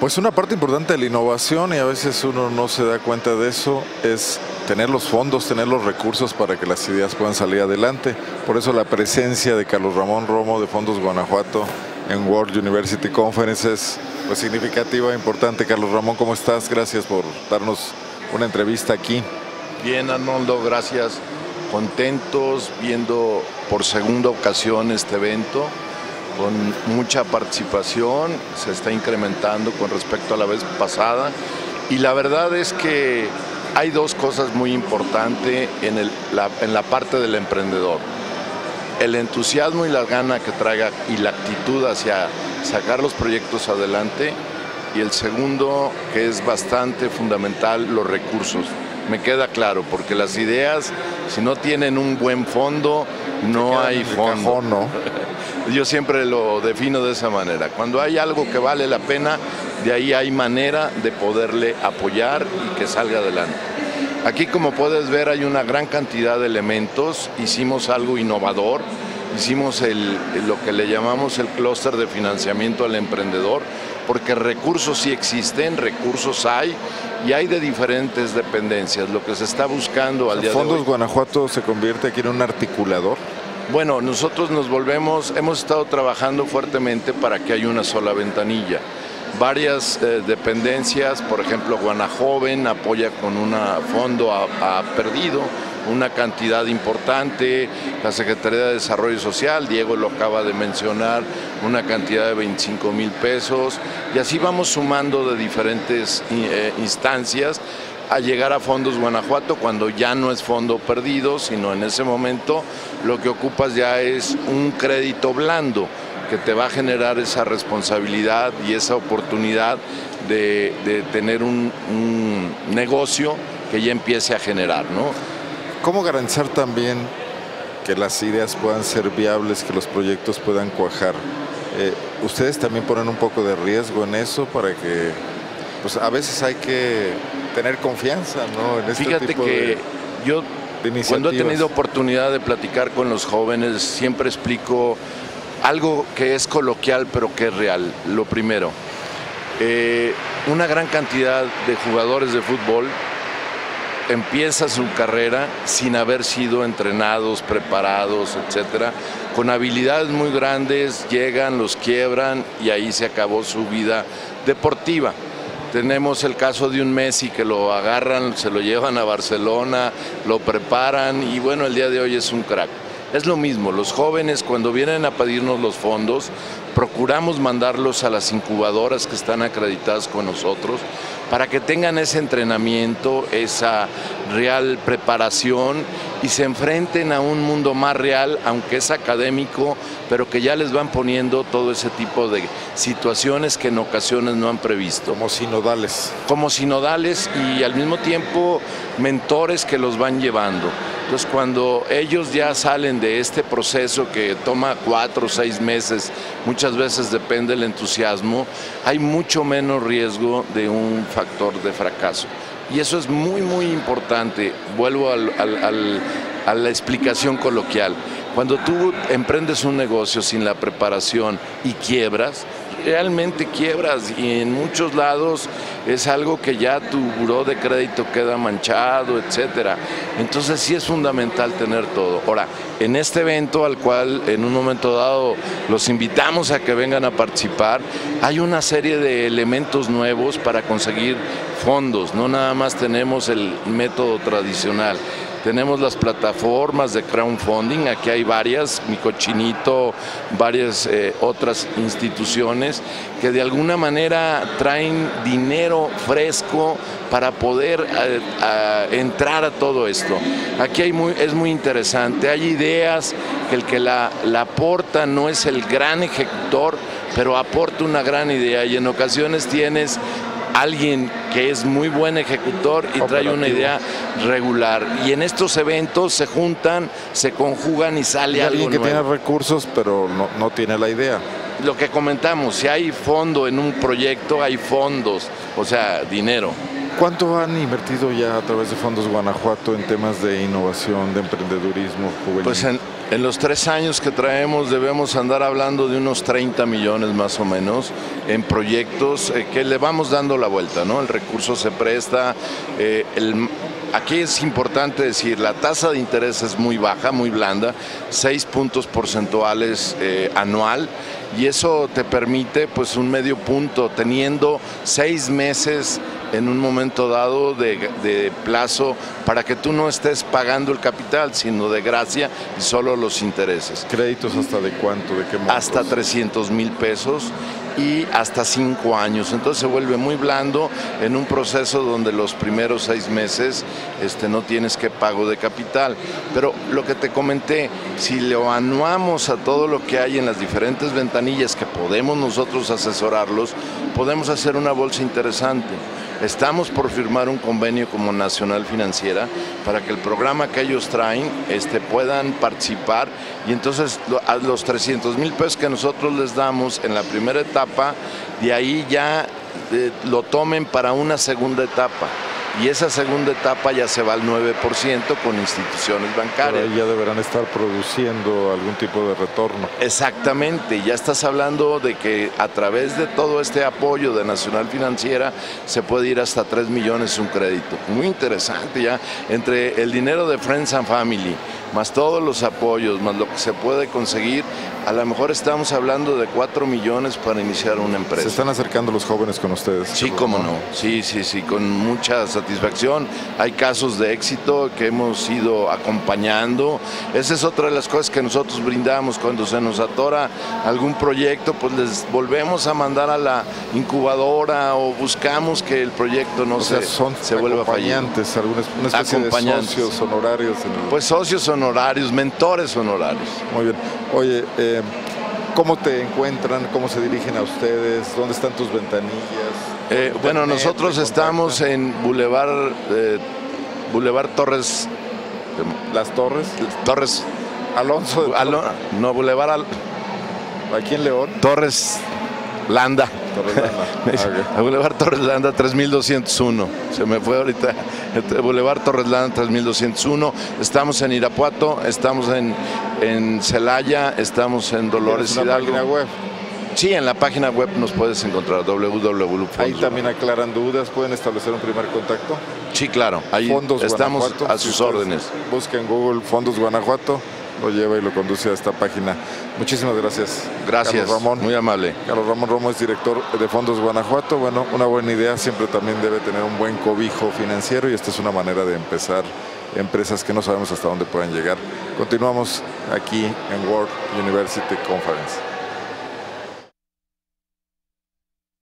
Pues una parte importante de la innovación, y a veces uno no se da cuenta de eso, es tener los fondos, tener los recursos para que las ideas puedan salir adelante. Por eso la presencia de Carlos Ramón Romo de Fondos Guanajuato en World University Conference es pues, significativa, e importante. Carlos Ramón, ¿cómo estás? Gracias por darnos una entrevista aquí. Bien, Arnoldo, gracias. Contentos viendo por segunda ocasión este evento con mucha participación, se está incrementando con respecto a la vez pasada y la verdad es que hay dos cosas muy importantes en, la, en la parte del emprendedor. El entusiasmo y la gana que traiga y la actitud hacia sacar los proyectos adelante y el segundo, que es bastante fundamental, los recursos. Me queda claro, porque las ideas, si no tienen un buen fondo, no hay fondo. ¿no? Yo siempre lo defino de esa manera. Cuando hay algo que vale la pena, de ahí hay manera de poderle apoyar y que salga adelante. Aquí como puedes ver hay una gran cantidad de elementos, hicimos algo innovador, hicimos lo que le llamamos el clúster de financiamiento al emprendedor, porque recursos sí existen, recursos hay y hay de diferentes dependencias. Lo que se está buscando al día de hoy. ¿Fondos Guanajuato se convierte aquí en un articulador? Bueno, nosotros nos volvemos, hemos estado trabajando fuertemente para que haya una sola ventanilla. Varias eh, dependencias, por ejemplo, Guanajoven apoya con un fondo a, perdido una cantidad importante, la Secretaría de Desarrollo Social, Diego lo acaba de mencionar, una cantidad de 25 mil pesos, y así vamos sumando de diferentes eh, instancias a llegar a Fondos Guanajuato cuando ya no es fondo perdido, sino en ese momento lo que ocupas ya es un crédito blando que te va a generar esa responsabilidad y esa oportunidad de, tener un, negocio que ya empiece a generar. ¿no? ¿Cómo garantizar también que las ideas puedan ser viables, que los proyectos puedan cuajar? Eh, ¿Ustedes también ponen un poco de riesgo en eso para que, pues a veces hay que tener confianza, ¿no? En este Fíjate que yo cuando he tenido oportunidad de platicar con los jóvenes siempre explico algo que es coloquial pero que es real. Lo primero, eh, una gran cantidad de jugadores de fútbol empieza su carrera sin haber sido entrenados, preparados, etcétera, con habilidades muy grandes, llegan, los quiebran y ahí se acabó su vida deportiva. Tenemos el caso de un Messi que lo agarran, se lo llevan a Barcelona, lo preparan y bueno, el día de hoy es un crack. Es lo mismo, los jóvenes cuando vienen a pedirnos los fondos, procuramos mandarlos a las incubadoras que están acreditadas con nosotros para que tengan ese entrenamiento, esa real preparación y se enfrenten a un mundo más real, aunque es académico, pero que ya les van poniendo todo ese tipo de situaciones que en ocasiones no han previsto. Como sinodales. Como sinodales y al mismo tiempo mentores que los van llevando. Entonces cuando ellos ya salen de este proceso que toma cuatro o seis meses, muchas veces depende del entusiasmo, hay mucho menos riesgo de un factor de fracaso. Y eso es muy, muy importante. Vuelvo a la explicación coloquial. Cuando tú emprendes un negocio sin la preparación y quiebras, realmente quiebras y en muchos lados es algo que ya tu buró de crédito queda manchado, etcétera. Entonces sí es fundamental tener todo. Ahora, en este evento al cual en un momento dado los invitamos a que vengan a participar, hay una serie de elementos nuevos para conseguir fondos, no nada más tenemos el método tradicional. Tenemos las plataformas de crowdfunding, aquí hay varias, mi cochinito, varias eh, otras instituciones que de alguna manera traen dinero fresco para poder eh, entrar a todo esto. Aquí hay muy, es muy interesante, hay ideas que el que la, la aporta no es el gran ejecutor, pero aporta una gran idea. Y en ocasiones tienes alguien que es muy buen ejecutor y trae una idea regular. Y en estos eventos se juntan, se conjugan y sale alguien que tiene recursos pero no, no tiene la idea. Lo que comentamos, si hay fondo en un proyecto, hay fondos, o sea, dinero. ¿Cuánto han invertido ya a través de Fondos Guanajuato en temas de innovación, de emprendedurismo juvenil? Pues en, los tres años que traemos debemos andar hablando de unos 30 millones más o menos en proyectos eh, que le vamos dando la vuelta, ¿no? El recurso se presta, eh, aquí es importante decir, la tasa de interés es muy baja, muy blanda, 6 puntos porcentuales eh, anual y eso te permite pues un medio punto teniendo seis meses en un momento dado de, de, plazo para que tú no estés pagando el capital, sino de gracia y solo los intereses. ¿Créditos hasta de cuánto? ¿De qué montos? Hasta 300 mil pesos y hasta cinco años. Entonces se vuelve muy blando en un proceso donde los primeros seis meses este, no tienes que pago de capital. Pero lo que te comenté, si lo anuamos a todo lo que hay en las diferentes ventanillas que podemos nosotros asesorarlos, podemos hacer una bolsa interesante. Estamos por firmar un convenio como Nacional Financiera para que el programa que ellos traen este, puedan participar. Y entonces a los 300 mil pesos que nosotros les damos en la primera etapa, de ahí ya eh, lo tomen para una segunda etapa y esa segunda etapa ya se va al 9% con instituciones bancarias. Pero ya deberán estar produciendo algún tipo de retorno. Exactamente, ya estás hablando de que a través de todo este apoyo de Nacional Financiera se puede ir hasta 3 millones un crédito. Muy interesante ya, entre el dinero de Friends and Family, más todos los apoyos, más lo que se puede conseguir, a lo mejor estamos hablando de 4 millones para iniciar una empresa. ¿Se están acercando los jóvenes con ustedes? Sí, cómo no, sí, sí, sí, con mucha satisfacción. Hay casos de éxito que hemos ido acompañando. Esa es otra de las cosas que nosotros brindamos cuando se nos atora algún proyecto, pues les volvemos a mandar a la incubadora o buscamos que el proyecto no o sea, se, son se vuelva acompañantes, alguna una especie de socios honorarios. En el... Pues socios honorarios, mentores honorarios. Muy bien. Oye, eh, ¿cómo te encuentran? ¿Cómo se dirigen a ustedes? ¿Dónde están tus ventanillas? Eh, bueno, nosotros estamos en Boulevard, eh, Boulevard Torres. ¿Las Torres? Torres. Alonso. De Alon no, Boulevard. Al Aquí en León. Torres Landa. Torres Landa. okay. Boulevard Torres Landa 3201. Se me fue ahorita. Boulevard Torres Landa 3201. Estamos en Irapuato, estamos en, en Celaya, estamos en Dolores una Hidalgo. página web? Sí, en la página web nos puedes encontrar www. Ahí también aclaran dudas, pueden establecer un primer contacto. Sí, claro. Ahí Fondos estamos Guanajuato, a sus si órdenes. Busca en Google Fondos Guanajuato, lo lleva y lo conduce a esta página. Muchísimas gracias. Gracias, Carlos Ramón. muy amable. Carlos Ramón Romo es director de Fondos Guanajuato. Bueno, una buena idea siempre también debe tener un buen cobijo financiero y esta es una manera de empezar empresas que no sabemos hasta dónde puedan llegar. Continuamos aquí en World University Conference.